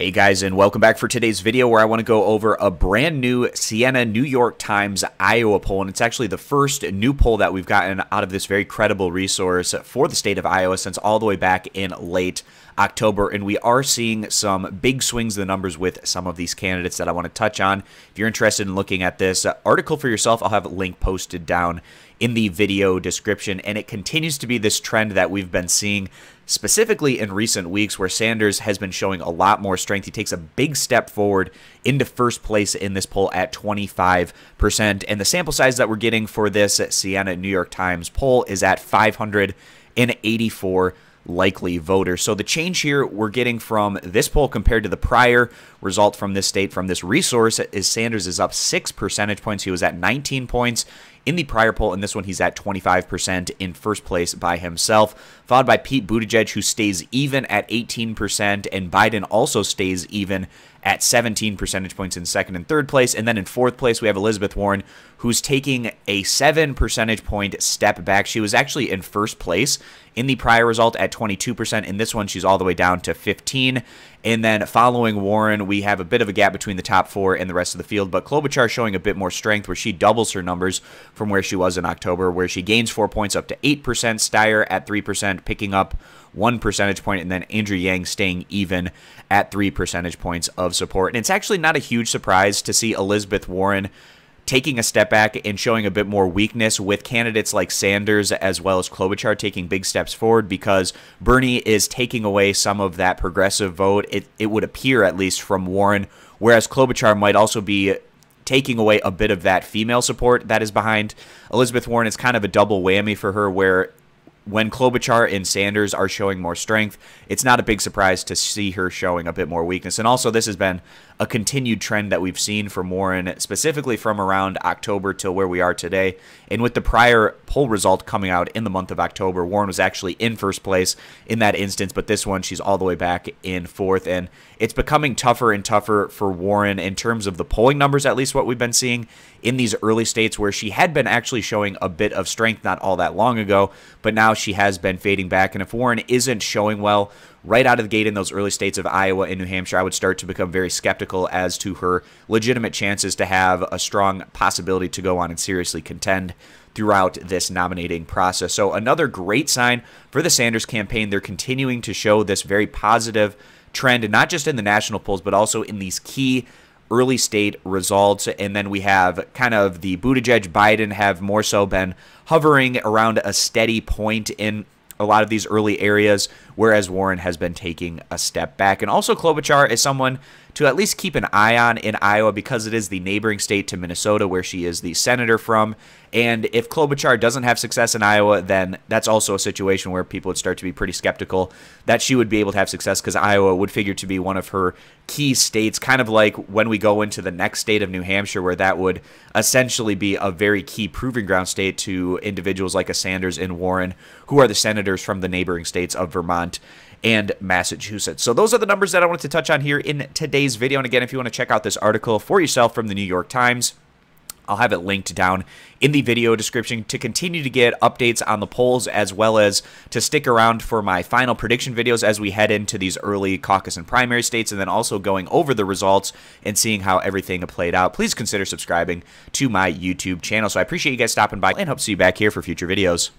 Hey guys, and welcome back for today's video where I want to go over a brand new Siena New York Times Iowa poll. And it's actually the first new poll that we've gotten out of this very credible resource for the state of Iowa since all the way back in late October. And we are seeing some big swings in the numbers with some of these candidates that I want to touch on. If you're interested in looking at this article for yourself, I'll have a link posted down in the video description. And it continues to be this trend that we've been seeing specifically in recent weeks where Sanders has been showing a lot more strength. He takes a big step forward into first place in this poll at 25%. And the sample size that we're getting for this Siena New York Times poll is at 584 likely voters. So the change here we're getting from this poll compared to the prior result from this state from this resource is Sanders is up 6 percentage points. He was at 19 points in the prior poll. In this one, he's at 25% in first place by himself, followed by Pete Buttigieg, who stays even at 18%, and Biden also stays even at 17 percentage points in second and third place. And then in fourth place, we have Elizabeth Warren, who's taking a seven percentage point step back. She was actually in first place in the prior result at 22%. In this one, she's all the way down to 15. And then following Warren, we have a bit of a gap between the top four and the rest of the field. But Klobuchar showing a bit more strength where she doubles her numbers from where she was in October, where she gains four points up to 8%. Steyer at 3%, picking up one percentage point, and then Andrew Yang staying even at three percentage points of support. And it's actually not a huge surprise to see Elizabeth Warren taking a step back and showing a bit more weakness with candidates like Sanders as well as Klobuchar taking big steps forward because Bernie is taking away some of that progressive vote. It, it would appear, at least from Warren, whereas Klobuchar might also be taking away a bit of that female support that is behind Elizabeth Warren. It's kind of a double whammy for her where when Klobuchar and Sanders are showing more strength, it's not a big surprise to see her showing a bit more weakness. And also, this has been a continued trend that we've seen from Warren, specifically from around October till where we are today. And with the prior poll result coming out in the month of October, Warren was actually in first place in that instance, but this one she's all the way back in fourth. And it's becoming tougher and tougher for Warren in terms of the polling numbers, at least what we've been seeing in these early states where she had been actually showing a bit of strength not all that long ago, but now she has been fading back. And if Warren isn't showing well, right out of the gate in those early states of Iowa and New Hampshire, I would start to become very skeptical as to her legitimate chances to have a strong possibility to go on and seriously contend throughout this nominating process. So, another great sign for the Sanders campaign. They're continuing to show this very positive trend, and not just in the national polls, but also in these key early state results. And then we have kind of the Buttigieg Biden have more so been hovering around a steady point in a lot of these early areas, whereas Warren has been taking a step back. And also, Klobuchar is someone to at least keep an eye on in Iowa because it is the neighboring state to Minnesota where she is the senator from. And if Klobuchar doesn't have success in Iowa, then that's also a situation where people would start to be pretty skeptical that she would be able to have success because Iowa would figure to be one of her key states, kind of like when we go into the next state of New Hampshire, where that would essentially be a very key proving ground state to individuals like a Sanders and Warren, who are the senators from the neighboring states of Vermont and Massachusetts. So those are the numbers that I wanted to touch on here in today's video. And again, if you want to check out this article for yourself from the New York Times, I'll have it linked down in the video description to continue to get updates on the polls as well as to stick around for my final prediction videos as we head into these early caucus and primary states and then also going over the results and seeing how everything played out. Please consider subscribing to my YouTube channel. So I appreciate you guys stopping by and hope to see you back here for future videos.